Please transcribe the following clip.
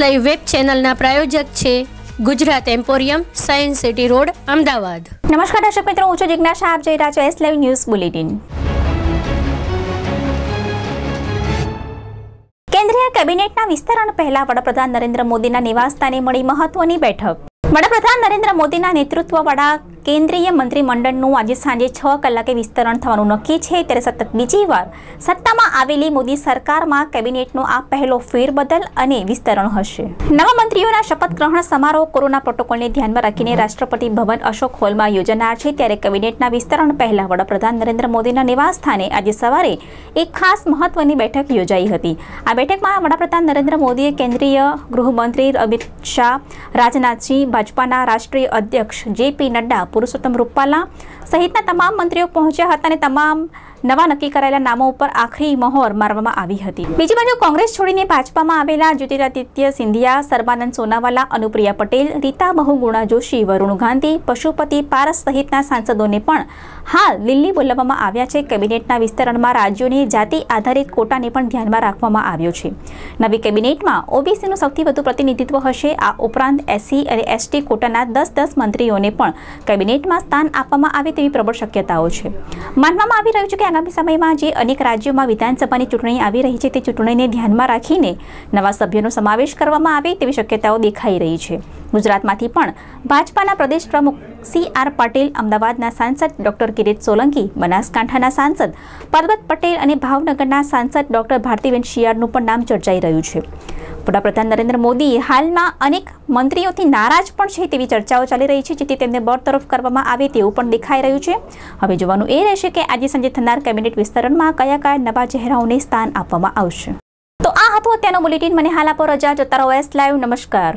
Live web ચેનલના પ્રાયોજક છે Gujarat emporium science city road Ahmedabad. નમસ્કાર દર્શક મિત્રો, હું છું જિજ્ઞાસા. આપ જોઈ રહ્યા છો એસ લાઈવ ન્યૂઝ બુલેટિન કેન્દ્રીય કેબિનેટના વિસ્તરણ પહેલા વડાપ્રધાન નરેન્દ્ર મોદીના નિવાસસ્થાને મળી મહત્વની બેઠક. વડાપ્રધાન નરેન્દ્ર મોદીના નેતૃત્વવાળા કેન્દ્રીય મંત્રીમંડળનું આજે સાંજે છ કલાકે વિસ્તરણ થવાનું નક્કી છે. ત્યારે સતત બીજી વાર સત્તામાં આવેલી મોદી સરકારમાં કેબિનેટનો આ પહેલો ફેરબદલ અને વિસ્તરણ હશે. નવા મંત્રીઓના શપથ ગ્રહણ સમારોહ કોરોના પ્રોટોકોલને ધ્યાનમાં રાખીને રાષ્ટ્રપતિ ભવન અશોક હોલમાં યોજાનાર છે. ત્યારે કેબિનેટના વિસ્તરણ પહેલા વડાપ્રધાન નરેન્દ્ર મોદીના નિવાસસ્થાને આજે સવારે એક ખાસ મહત્વની બેઠક યોજાઈ હતી. આ બેઠકમાં વડાપ્રધાન નરેન્દ્ર મોદીએ કેન્દ્રીય ગૃહમંત્રી અમિત શાહ, રાજનાથસિંહ, ભાજપાના રાષ્ટ્રીય અધ્યક્ષ જેપી નડ્ડા પુરુષોત્તમ રૂપાલા સહિતના તમામ મંત્રીઓ પહોંચ્યા હતા અને તમામ નવા નક્કી કરાયેલા નામો ઉપર આખરી મહોર મારવામાં આવી હતી. બીજી બાજુ કોંગ્રેસ છોડીને ભાજપામાં આવેલા જ્યોતિરાદિત્ય સિંધિયા, સર્બાનંદ સોનાવાલા, અનુપ્રિયા પટેલ, રીતા બહુગુણા જોશી, વરુણ ગાંધી, પશુપતિ પારસ સહિતના સાંસદોને પણ હાલ દિલ્હી બોલાવવામાં આવ્યા છે. કેબિનેટના વિસ્તરણમાં રાજ્યોની જાતિ આધારિત કોટાને પણ ધ્યાનમાં રાખવામાં આવ્યો છે. નવી કેબિનેટમાં ઓબીસીનું સૌથી વધુ પ્રતિનિધિત્વ હશે. આ ઉપરાંત એસસી અને એસટી કોટાના દસ દસ મંત્રીઓને પણ કેબિનેટમાં સ્થાન આપવામાં આવે તેવી પ્રબળ શક્યતાઓ છે. માનવામાં આવી રહ્યું છે કે આગામી સમયમાં જે અનેક રાજ્યોમાં વિધાનસભાની ચૂંટણી આવી રહી છે, તે ચૂંટણીને ધ્યાનમાં રાખીને નવા સભ્યોનો સમાવેશ કરવામાં આવે તેવી શક્યતાઓ દેખાઈ રહી છે. ગુજરાતમાંથી પણ ભાજપાના પ્રદેશ પ્રમુખ સી આર પાટીલ, અમદાવાદના સાંસદ ડોક્ટર કિરીટ સોલંકી, બનાસકાંઠાના સાંસદ પરબત પટેલ અને ભાવનગરના સાંસદ ડોક્ટર ભારતીબેન શિયાળનું પણ નામ ચર્ચાઈ રહ્યું છે. વડાપ્રધાન નરેન્દ્ર મોદી હાલમાં અનેક મંત્રીઓથી નારાજ પણ છે તેવી ચર્ચાઓ ચાલી રહી છે, જેથી તેમને બરતરફ કરવામાં આવે તેવું પણ દેખાઈ રહ્યું છે. હવે જોવાનું એ રહેશે કે આજે સાંજે થનાર કેબિનેટ વિસ્તરણમાં કયા કયા નવા ચહેરાઓને સ્થાન આપવામાં આવશે. તો આ હતું અત્યારનું બુલેટિન. મને હાલ આપો રજા. જતા રહો એસ લાઈવ નમસ્કાર.